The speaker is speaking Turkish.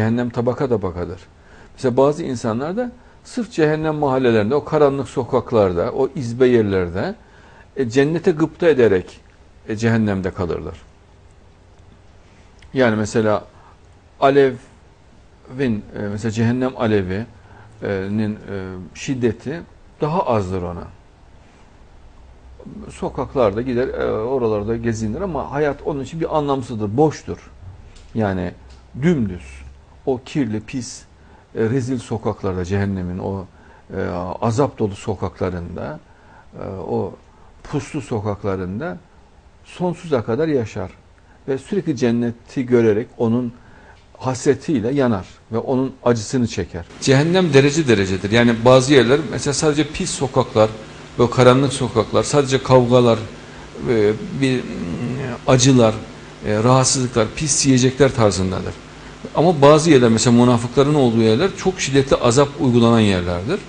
cehennem tabaka tabakadır. Mesela bazı insanlar da sırf cehennem mahallelerinde, o karanlık sokaklarda, o izbe yerlerde e, cennete gıpta ederek e, cehennemde kalırlar. Yani mesela alevin, e, mesela cehennem alevinin e, şiddeti daha azdır ona. Sokaklarda gider, e, oralarda gezinir ama hayat onun için bir anlamsızdır, boştur. Yani dümdüz, o kirli, pis, e, rezil sokaklarda, cehennemin o e, azap dolu sokaklarında, e, o puslu sokaklarında sonsuza kadar yaşar. Ve sürekli cenneti görerek onun hasretiyle yanar ve onun acısını çeker. Cehennem derece derecedir. Yani bazı yerler mesela sadece pis sokaklar ve karanlık sokaklar, sadece kavgalar, e, bir mm, acılar, e, rahatsızlıklar, pis yiyecekler tarzındadır. Ama bazı yerler mesela münafıkların olduğu yerler çok şiddetli azap uygulanan yerlerdir.